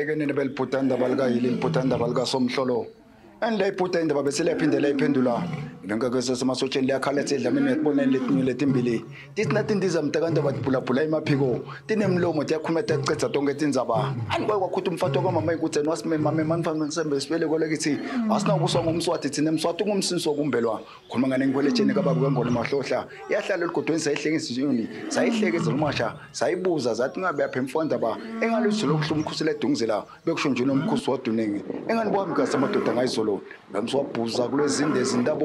ekenene belibhuda indaba likayili libhuda indaba likasomhlolo and layibhuda indaba bese liyaphinde layiphendula lenkakese semasotsheni liyakhala ethi edlamini yatibonani letinye letimbili tithi nathi ndizamntakandaba tibhulabhula emaphiko tinemlomo tiyakhumeta ticedza tonke tindzaba andikwaye kwakhutha umfato kwamama ikutseni wasimemamemanifansembe sibeleko lekithi asinawubuswa ngumswati thina mswati ungumsinsi wokumbelwa khuluma ngane ngikweletsheni kababi kwengona mahlohla. Yahlala eligodweni sayihlekisiyuni sayihlekeza lumasha sayibuza zathi ngabe yapha emfondaba engaluzulu lokuhla umkhusela edunguzela bekushonjweni umkhusi wadunenge enganibwami kasamadoda ngayizolo bemsiwabhuza kulezinde ezindaba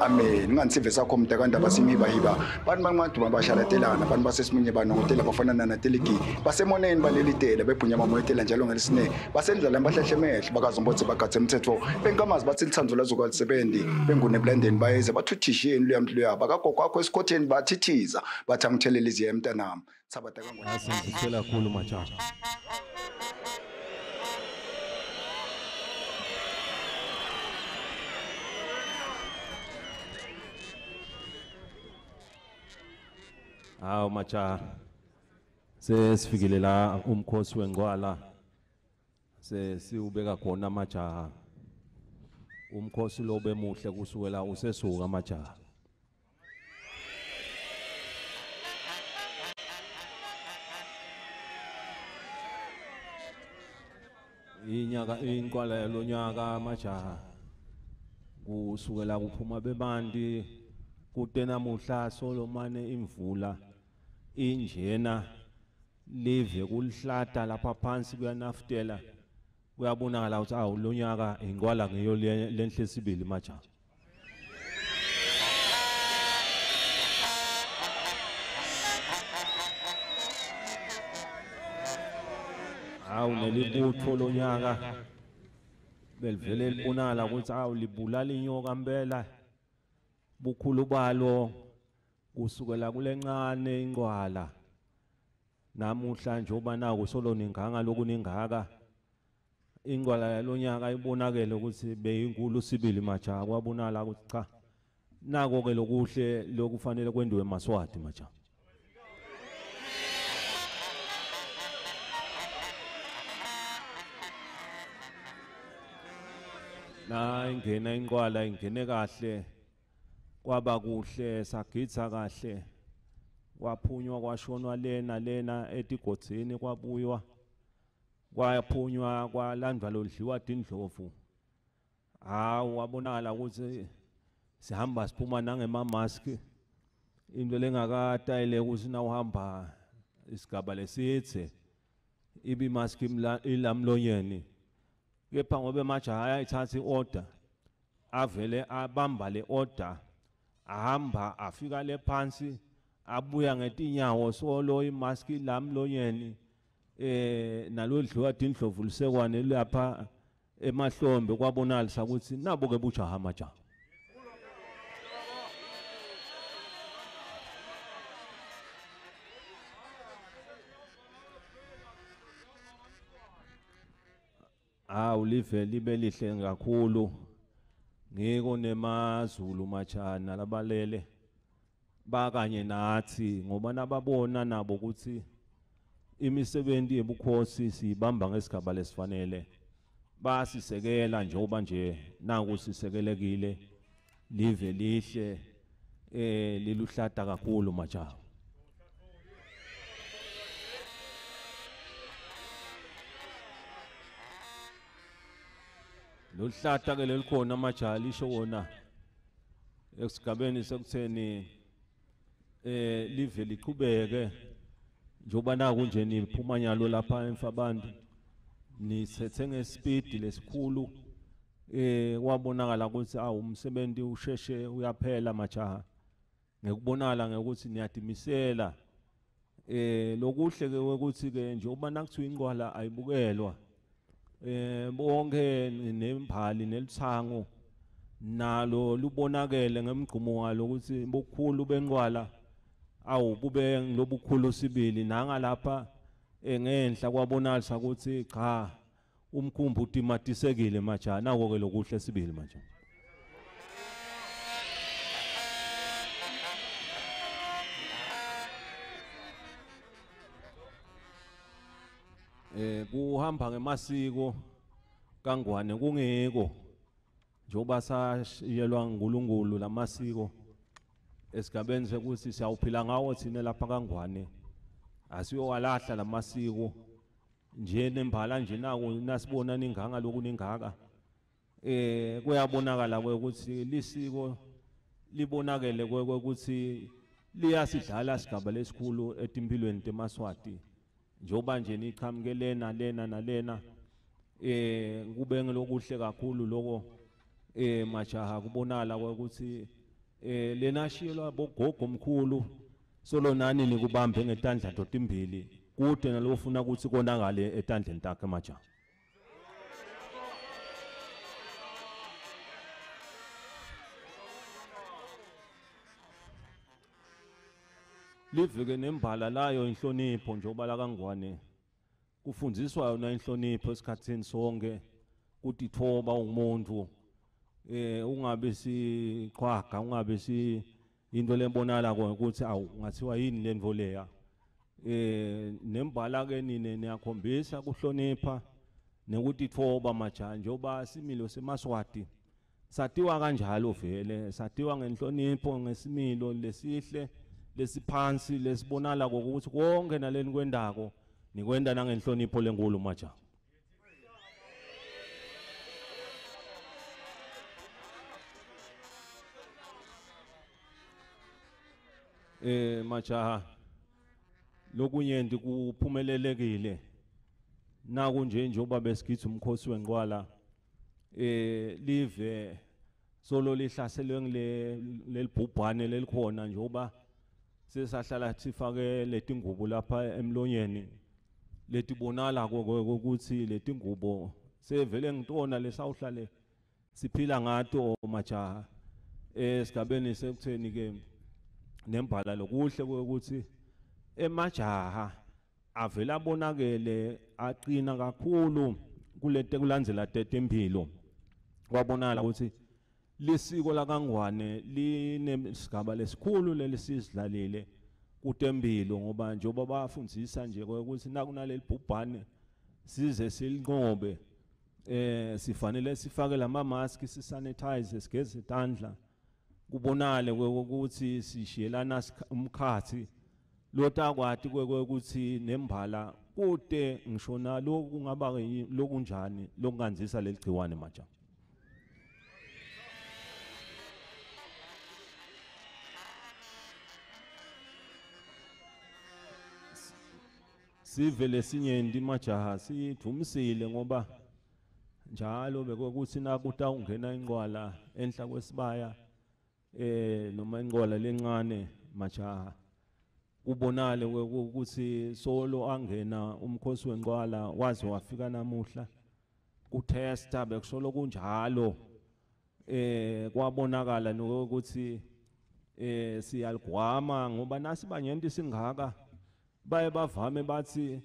amen inganisive sakho mntakandaba simibahiba bantu bangamaduma bashalatelana bantu basesimunye banokotela bafana nanateligi basemoneni balelitela bebhunya mamoyetela njalo ngelisine basendlala bahlehla emehlo bakazombothe bagathe emthetho benkamazi bathi lithanzo lazokalisebendi bengune eblandeni bayeze bathi uthishiyeni luyamntu luya bakagogo wakho esikhotheni bathithiza bathi angithelele iziya emntanami thabata kangona asenziswe kakhulu majaha hawu majaha sesifikile la umkhosi wengwala sesiwubeka khona majaha umkhosi lo bemuhle kusukela usesuka majaha inyaka inkwala yalonyaka majaha kusukela kuphuma bebanti kude namuhla solomane imvula. Injena live kulihlata lapha phansi kuyanaftela kuyabonakala ukuthi awu lonyaka inkwala ngeyo le- lenhle sibili majaha hawu nelibutho lonyaka belivele libonakala ukuthi awu libulala inyoka mpela bukhulu balo. Kusukela kulencane ingqwala namuhla njengoba naku soloninganga lokuningaka ingqwala yalonyaka ibonakele ukuthi beyinkulu sibili majaha kwabonakala ukuthi cha nako ke lokuhle lokufanele kwendiwe maswati majaha la ingena inqwala ingene kahle kwaba kuhle sagitha kahle kwaphunywa kwashonwa lena lena etigodzini kwabuywa kwaphunywa kwalandwa lodliwa tindlovu. Hawu wabonakala ukuthi sihamba siphuma nangemamaski into lengakatayile ukuthi nawuhamba isigaba lesithe ibe imaski imla- ilamlonyeni. Kepha ngoba emajaha ayayithatha i-order avele abamba le order ahamba afika le phansi abuya ngetinyawo solo imaski la mlonyeni. Eh nalodliwa tindlovu lisekwane lapha emahlombe kwabonalisa ukuthi nabo ke bujaha majaha hawu live libe lihle kakhulu. Ngiko nemazulu machana labalele bakanye nathi ngoba nababona nabo ukuthi imisebenzi yebukhosi siyibamba ngesigaba lesifanele. Basisekela njengoba nje naku sisekelekile live lihle eh liluhlata kakhulu majaha loluhlata ke lelikhona majaha lisho wona esigabeni sekutheni eh live liqhubeke. Njoba naku nje niphuma nyalo lapha emfabantu nithethe ngespeed lesikhulu eh kwabonakala ukuthi awu umsebenzi usheshe uyaphela majaha. Ngekubonakala ngekuthi niyadimisela. Eh lokuhle ke ukuthi ke njengoba nakuthiwa ingqwala ayibukelwa eh bonke nembali nelithango nalo lubonakele ngemgqumo walo ukuthi bukhulu benqwala awu bube lobukhulu sibili nangalapha engenhla kwabonalisa ukuthi cha umkhumbi utimatisekile manje nako ke lokuhle sibili manje eh kuhamba ngemasiko kangwane kungeko njoba sashiyelwa nguNkulunkulu lamasiko esigabeni sekuthi siyawuphila ngawo thina lapha kangwane. Asiyowalahla lamasiko nje nembala nje naku nasibona ninganga lokhu ningaka. Eh kuyabonakala ukuthi lisiko libonakele ukuthi liyasidlala sigaba lesikhulu etimpilweni temaswati. Njoba nje niqhamuke lena lena nalena eh kube ngelokuhle kakhulu lokho eh majaha kubonala ukuthi eh lena shiyelwa bogogo omkhulu solo nani nikubambe ngetandla ndotimbili kude nalofuna ukuthi konakale etandleni takhe majaha. Livike nembala layo inhlonipho njengoba la kangwane. Kufundziswa yona inhlonipho esikhatsini sonke kuti thoba ungumuntu eh ungabe siqhwaga ungabe si into lebonala kona ukuthi awu ngathiwa yini lento leya. Eh nembala ke nine niyakhombisa kuhlonipha nekuthi thoba majaha njengoba similo semaswati satiwa kanjalo vele satiwa ngenhlonipho ngesimilo lesihle. Lesiphansi lesibonala ukuthi konke naleni kwendako nikwenda nangenhlonipho lenkulu majaha eh majaha lokunyenti kuphumelelekile. Naku nje njengoba besigithi umkhosi wenqwala eh live solo lihlaselwe ngile lelibhubhane lelikhona njengoba sesahlala sifake letingubo lapha emlonyeni letibonala ukuthi letingubo sevele ngitona lesawuhlale siphila ngato majaha. Esigabeni sekutheni ke nembala lokuhle ukuthi emajaha avela bonakele aqina kakhulu kulete kulandzela tetempilo kwabonala ukuthi lisiko lakangwane linesigaba lesikhulu lelisidlalile kutempilo ngoba njengoba bafundisa nje ukuthi nakunaleli bhubhane size silinqobe eh sifanele sifake lama mask sisanitize sigeze izandla kubonale ukuthi sishiyelana umkhathi. Lotakwati ukuthi nembala kude ngishona lokhu kungaba lokunjani lokunganzisa leligciwane majaha? Sive lesinyenti majaha sidhumisile ngoba njalo bekokuthi nakuta ungena inqwala enhla kwesibaya eh noma inqola lencane majaha. Kubonale ukuthi solo angena umkhosi wenqwala waze wafika namuhla. Kutesta bekusolo kunjalo eh kwabonakala nokuthi eh siyaligwama ngoba nasi banyenti singaka. Baye bavame bathi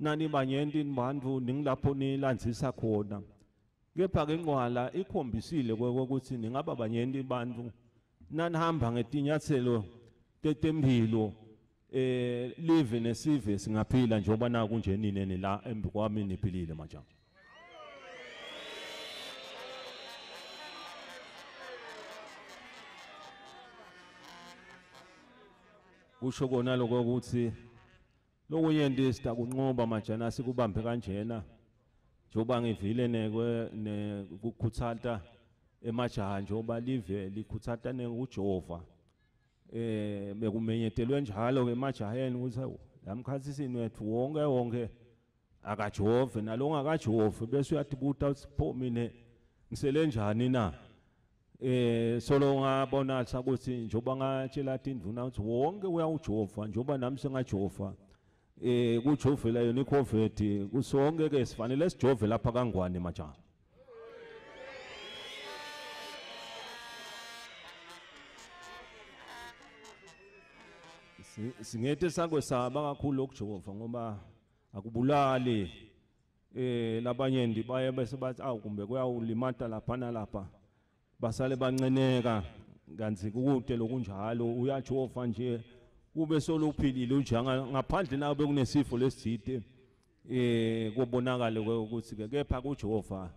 nani banyenti bantu ningilapho nilandzisa khona kepha ke inqwala ikhombisile ukuthi ningaba banyenti bantu nanihamba ngetinyathelo tetempilo eh live nesive singaphila njengoba na kunje nini la embi kwami niphilile majaha kusho kona lokho ukuthi lokunyenti sitakunqoba majana sikubambe kanjena. Njengoba ngivile nekwe nekukhuthata emajaha njengoba live likhuthata nekujova eh bekumenyetelwe njalo ke emajaheni ukuthi lamkhathisini wethu wonke wonke akajove nalongakajovi bese uyatibuta ukuthi pho mine ngisele njani na? Eh solo ngabona ukuthi njoba ngatshela indvuna ukuthi wonke uyawujova njoba nami sengajova eh kujovela yona icovid kusonke ke sifanele sijove lapha kangwane majaha. Si- singete sakwesaba kakhulu ukujova ngoba akubulali. Eh labanye ndi baye bese bathi awu kumbe kuyawulimata lapha nalapha. Basale banceneka kanti kude lokunjalo uyajova nje. Kube soluphilile unjanga ngaphandle nabe kunesifo lesithide eh kubonakala ukuthi ke kepha kujova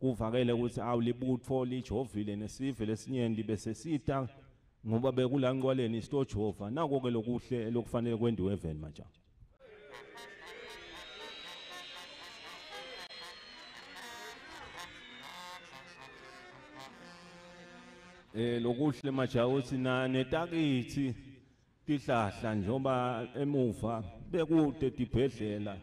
kuvakele ukuthi awulibutho lijovile nesive lesinyenti bese sita ngoba bekulanqwaleni isitojova nako ke lokuhle lokufanele kwendiwe even manje eh lokuhle majaha uthi na netakithi tihlahla njoba emuva bekude dibhedlela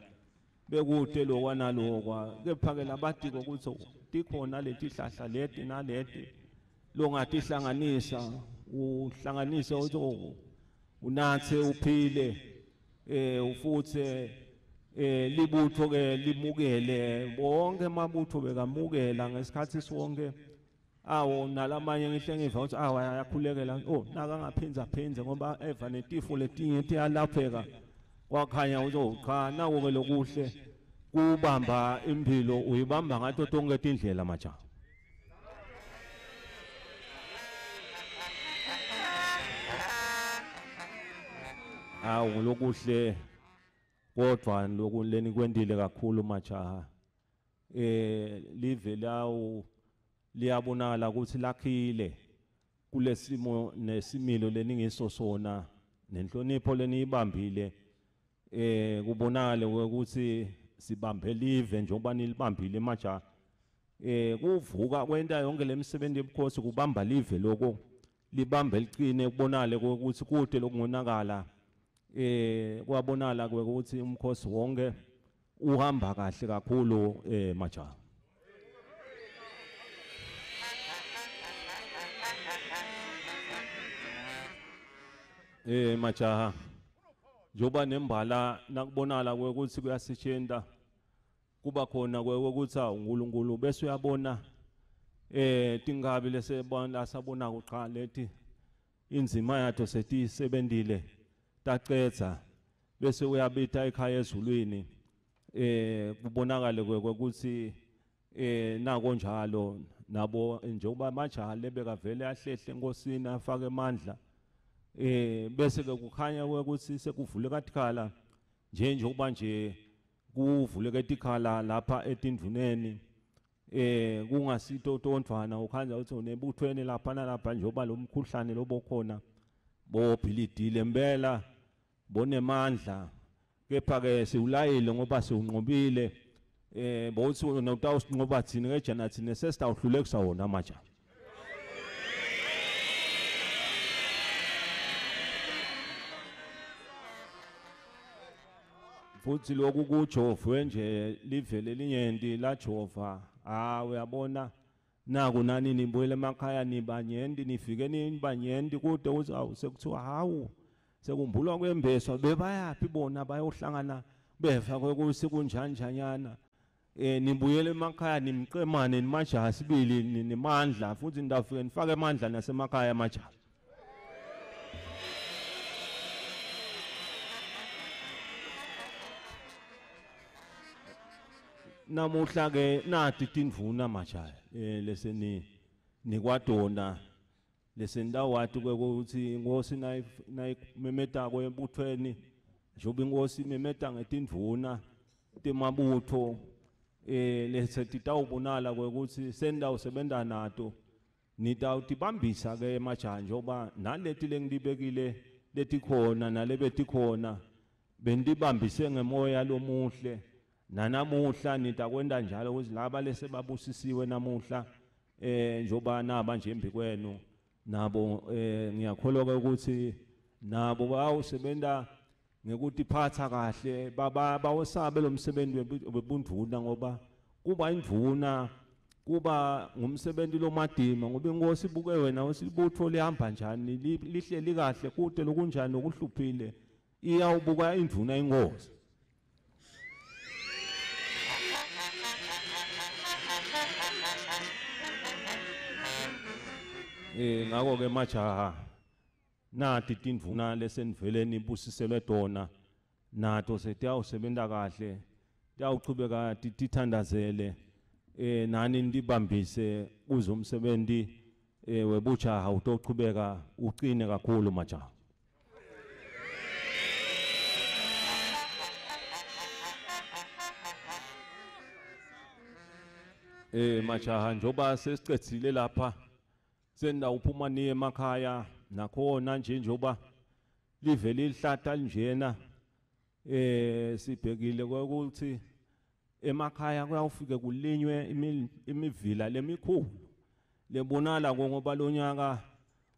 bekude lokwana lokwa kepha ke labatiko ukuthi tikhona leti hlahla leti naleti longatihlanganisa uhlanganise uthi unathe uphile eh ufuthe eh libutho ke limukele bonke amabutho bekamukela ngesikhathi sonke. Awo nalamanye ngihle ngiva ukuthi awu ayakhulekela oh naka ngaphinza phinze ngoba eva netifo letinye tiyalapheka. Kwakhanya ukuthi oh cha nako ke lokuhle. Kubamba impilo uyibamba ngato tonke tindlela majaha. Awu lokuhle. Kodwa lokuleni kwendile kakhulu majaha. Eh live lawo liyabonakala ukuthi lakhile kulesimo nesimilo leningiso sona nenhlonipho leniyibambile eh kubonakala ukuthi sibambe live njengoba nilibambile majaha eh kuvuka kwenta yonke lemisebenzi yebukhosi kubamba live lokho libambe licine kubonakale ukuthi kude lokungonakala. Eh kwabonakala ukuthi umkhosi wonke uhamba kahle kakhulu eh majaha eh majaha njoba nembala nakubonala ukuthi kuyasitshenta kuba khona ukuthi uNkulunkulu bese uyabona eh tingabi lesebona sabona kuqala lethi inzima yatho setiyisebentile taqedza bese uyabita ekhaya ezulwini eh kubonakale ukuthi eh nako njalo nabo njengoba majaha lebekavele ahlehle enkosini afake amandla eh bese ke kukhanya ukuthi sekuvule katikhala nje njengoba nje kuvuleke tikhala lapha etindvuneni eh kungasito tontwana ukhanja ukuthi unebuthweni lapha nalapha njengoba lo mkhuhlane lobokhona bobhilidile impela bonemandla. Kepha ke siwulayile ngoba siwunqobile eh bowuthi notawusinqoba thina ke jana thina sesitawuhlulekisa wona manje futhi lokhu kujovwe nje livele linyenti la Jehova ah uyabona? Naku nani nibuyele emakhaya nibanyenti nifike nibanyenti kude uthi awu sekuthiwa hawu sekumbulwa kwembeswa bebayapi bona bayohlangana beva kwekusi kunjanjanyana? Eh nibuyele emakhaya nimqemane nimajaha sibili nimandla futhi nidafike nifake amandla nasemakhaya majaha. Namuhla ke nati tindvuna majaha eh leseni nikwadona lesendawati kwekuthi inkosi nayimemeta kwebuthweni njoba inkosi imemeta ngetindvuna temabutho eh lese titawubonala kwekuthi sendawusebenta nato nitawutibambisa ke majaha njoba naleti lengilibekile letikhona nalebetikhona bendibambise ngemoya lomuhle. Nanamuhla nitakwenda njalo ukuthi laba lesebabusisiwe namuhla eh njoba naba nje embi kwenu nabo eh ngiyakholwa ukuthi nabo bawusebenta ngekutiphatha kahle baba bawosabe lo msebenzi webundvuna ngoba kuba indvuna kuba ngumsebenzi lomadima ngoba inkosi ibuke wena usibutho lihamba njani lihleli kahle kude lokunjani okuhluphile iyawubuka indvuna inkosi. Eh ngako ke majaha nathi tindvuna leseniveleni impusiselwe dona nato setiyawusebenza kahle tiyawuchubeka tithandazele. Eh nani nibambise kuze umsebenzi eh webujaha utochubeka ucine kakhulu majaha eh majaha njoba sesicedzile lapha. Senawuphuma niye emakhaya. Nakhona nje njoba live lihlata linjena. Eh sibhekile ukuthi emakhaya kuyawufike kulinywe imi- imivila lemikhulu. Lebonala ngoba lonyaka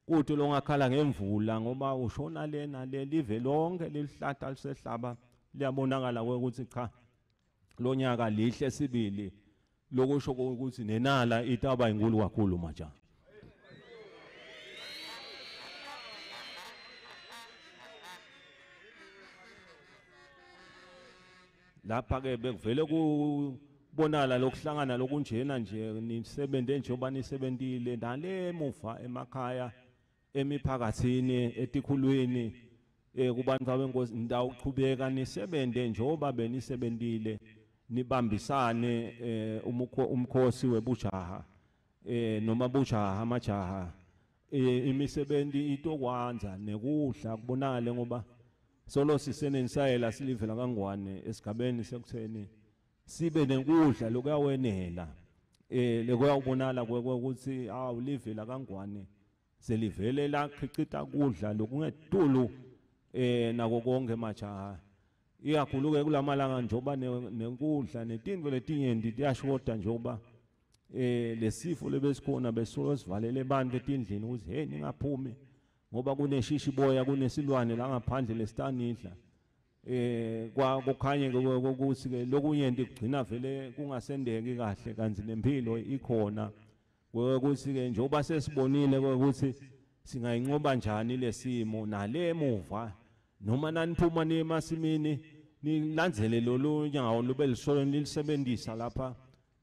kuthi longakhala ngemvula ngoba ushona lena le live lonke lelihlata lisehlaba. Liyabonakala ukuthi cha lonyaka lihle sibili. Lokusho ukuthi nenala itaba inkulu kakhulu majaha. Lapha ke bekuvele kubonala lokuhlangana lokunjena nje nisebenze njengoba nisebentile nale muva emakhaya emiphakathini etikhulwini eh kubantu abenkosi ndawuqhubeka nisebenze njengoba benisebentile. Nibambisane eh umkhosi webujaha eh noma bujaha amajaha eh imisebenzi itokwanza nekudla kubonakale ngoba solo sisenenisayela silivela kangwane esigabeni sekutheni sibe nekudla lokuyawenela. Eh lekuyawubonala ukuthi awu livela kangwane selivele la khichita kudla lokungetulu eh nako konke majaha. Iyakhulu ke kulamalanga njoba ne- nenkudla netindlo letinyenti tiyashoda njoba eh lesifo lebesikhona besuke sivalele abantu etindlini ukuthi hey ningaphumi ngoba kuneshishi boya kunesilwane la ngaphandle lesitanidla eh kwa kukhanye ukuthi ke lokunyenti kugcina vele kungasendeki kahle kanzi nempilo ikhona. Ukuthi ke njoba sesibonile ukuthi singayinqoba njani lesimo nale muva noma naniphuma niye emasimini nilandzele lolu nyawo lube lisolo nilisebenzisa lapha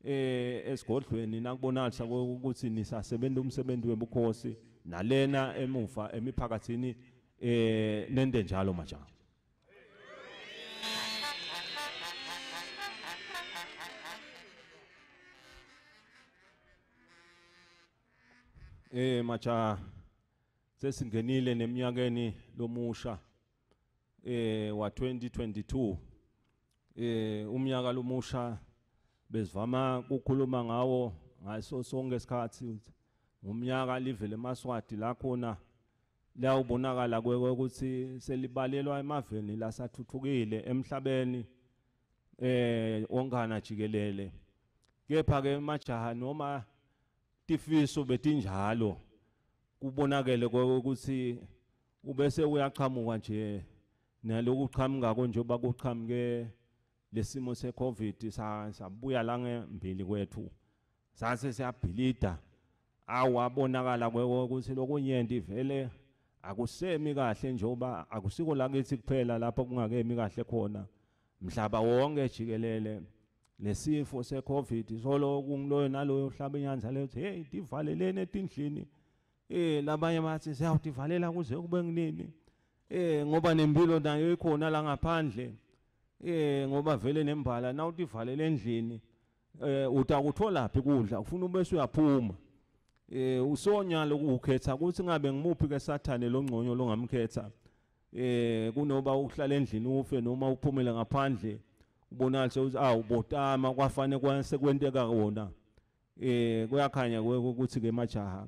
eh esigodlweni nakubonakala ukuthi nisasebenza umsebenzi webukhosi nalena emuva emiphakathini eh nende njalo majaha eh majaha sesingenile neminyakeni lomusha. Eh wa 2022 eh umnyaka lomusha besivama ukukhuluma ngawo ngaso sonke isikhathi umnyaka live lemaswati la khona la ubonakala kweke ukuthi selibalelwa emaveni lasathuthukile emhlabeni eh ongana jikelele. Kepha ke majaha noma tifiso betinjalo kubonakele ukuthi ubese uyaqhamuka nje nalokuqhamuka konjoba kuqhamuke lesimo secovid sa- sabuya la ngembili kwethu. Sase siyabhilida. Awabonakala ukuthi lokunyenti vele. Akusemi kahle njoba akusiko la kithi kuphela lapho kungakemi kahle khona. Mhlaba wonke jikelele. Lesifo secovid solo kungiloyo naloyo hlaba inyanza lethi hey divalelene etindlini. Eh labanye bathi siyawudivalela kuze kube kunini eh ngoba nempilo nayo ikhona la ngaphandle. Eh ngoba vele nembala na utivalele endlini eh utakuthola phi kudla ufuna ubese uyaphuma eh usonya lokukhetha ukuthi ngabe ngimuphi ke sathane longconyo longamkhetha eh kunoba uhlala endlini ufe noma uphumele ngaphandle ubonakala ukuthi awu botama kwafane kwasekwenteka wona. Eh kuyakhanya ukuthi ke majaha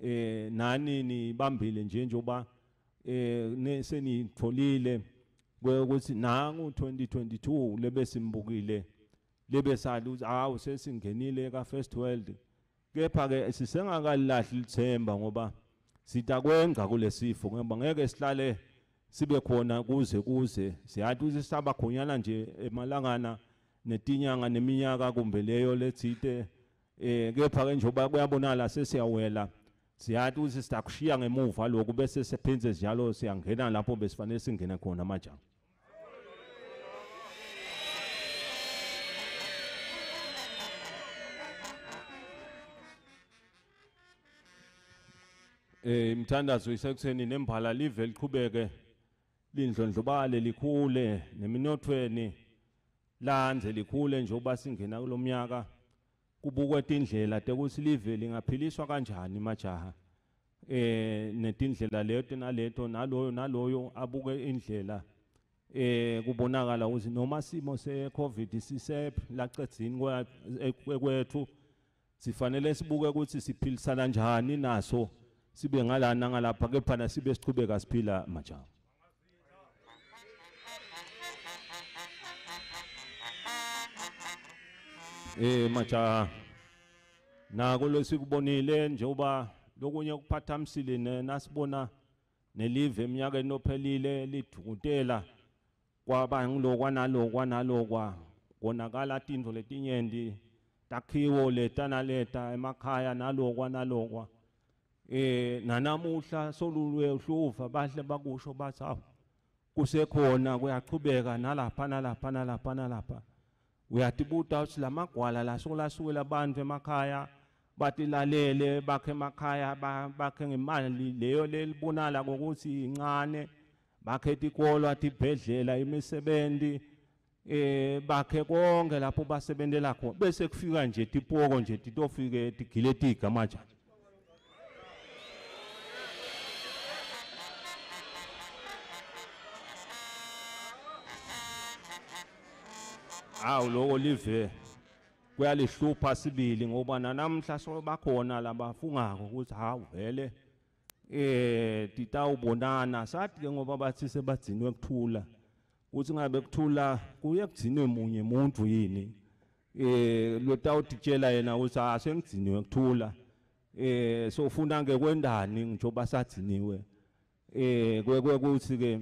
eh nani nibambile nje njoba eh ne- senitholile ukuthi nangu 2022 lebe simbukile lebe sali ukuthi hawu sesingenile ka first world. Kepha ke sisengakalahli lithemba ngoba sitakwenga kulesifo ngoba ngeke sihlale sibe khona kuze kuze. Siyathi ukuthi saba khonyana nje emalangana netinyanga neminyaka kumbe leyo lethite. Eh kepha ke njoba kuyabonala sesiyawela siyathi ukuthi sitakushiya ngemuva lokhu bese sephenze njalo siyangena lapho besifanele singene khona manje eh imthandazo isekutheni nembala live liqhubeke lindlondlobale likhule neminothweni lanze likhule njengoba singena kulomnyaka kubukwe indlela tekuthi live lingaphiliswa kanjani majaha? Eh netindlela leto naleto naloyo naloyo abuke indlela eh kubonakala ukuthi noma simo se covid sisephi e- kwethu sifanele sibuke ukuthi siphilisana kanjani naso sibe ngalana ngalapha kepha sibe sichubeka siphila majaha. Eh majaha. Nako lesikubonile njengoba lokunye kuphatha msile nasibona nelive eminyakeni ophelile lidukutela. Kwaba ngilokwa nalokwa nalokwa. Konakala tindlu letinyendi takhiwo leta naleta emakhaya nalokwa nalokwa. Eh nanamuhla solulwe uhluva bahle bakusho bathi awu kusekhona kuyachubeka nalapha nalapha nalapha nalapha. Uyatibuta ukuthi lamagwala la sokulasuke abantu emakhaya batilalele bakhe emakhaya ba- bakhe ngemali leyo lelibonala ngokuthi incane bakhe tikolo tibhedlela imisebenti eh bakhe konke lapho basebentela khona. Bese kufika nje tipoko nje titofike tigile tiga manje. Awu loko live kuyalihlupha sibili ngoba nanamhla sobakhona labafungako ukuthi hawu vele eh titawubonana sathi ke ngoba bathi sebadzinwe kuthula ukuthi ngabe kuthula kuye kugcinwe munye umuntu yini eh lotawutitshela yena ukuthi ha sengigciniwe kuthula eh sofuna ngekwendani njengoba sagciniwe eh kwekwe kuthi ke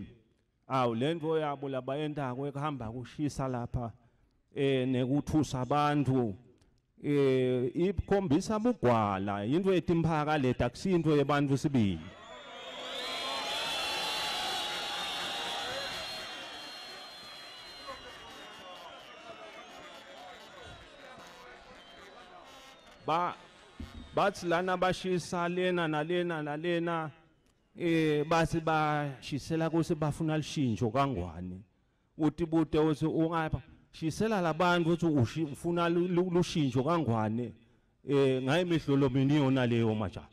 awu lento yabo labayendako ekuhamba kushisa lapha eh nekuthusa abantu eh ikhombisa bugwala into etimphaka leta kusinto yebantu sibili. Ba bathi lana bashisa lena nalena nalena eh bathi bashisela kuse bafuna lishintsho kangwani uthi bude uthi ungapha shisela labantu ukuthi ufuna lu- lu- lushintsho kangwane. Eh ngaye mihlolo miniyo naleyo majaha.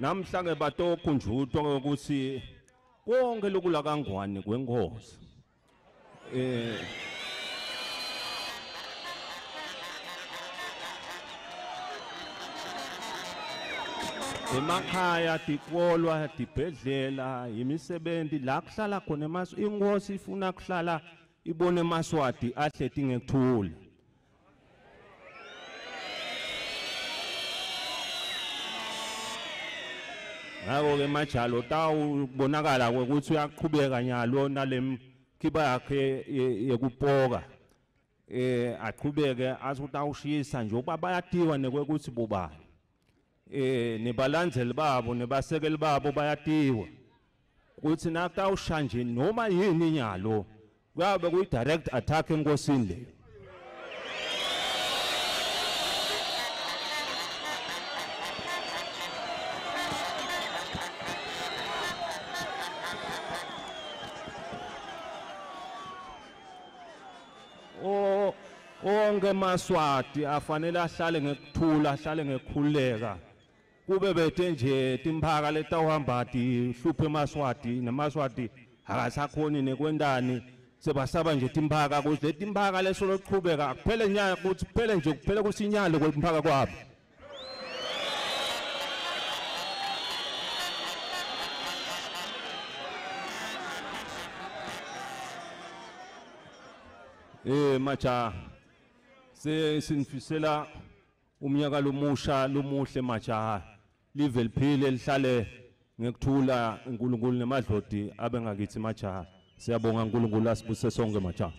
Namhla ke batokhunjutwa ukuthi konke lokula kangwane kwenkosi. Eh. Emakhaya tikolwa tibhedlela imisebenti la kuhlala khona emas inkosi ifuna kuhlala ibone maswati ahle tingekuthula ngako ke majalo tawubonakala ukuthi uyaqhubeka nyalo nalem khiba yakhe ye- yekupoka. Eh aqhubeke athi utawushisa njengoba bayatiwa nekwekuthi bobani. Eh nebalandzeli babo nebasekeli babo bayatiwa. Kuthi nakutawusha nje noma yini nyalo kuyabe kuyi direct attack enkosini leyo onke maswati afanele ahlale ngekuthula ahlale ngekukhululeka kube bethe nje timphaka letawuhamba tihluphe emaswati nemaswati akasakhoni nekwentani. Sebasaba nje timphaka kuthi le timphaka leso lokuchubeka akuphele nya kuthi kuphele nje kuphele kusinyalo kwemphaka kwabo. Eh majaha se sinifisela umnyaka lomusha lomuhle majaha live liphile lihlale ngekuthula uNkulunkulu nemadlodi abe ngakithi majaha. Siyabonga uNkulunkulu asibuse sonke majaha.